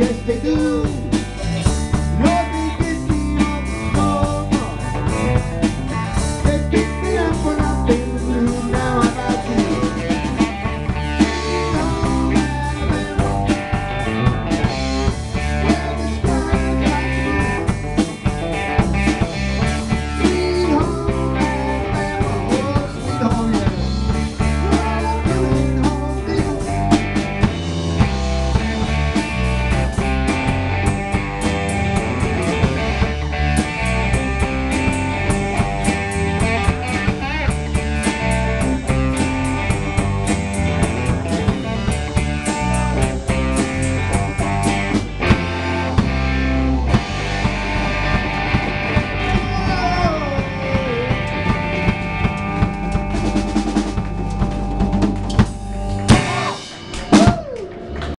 Yes, they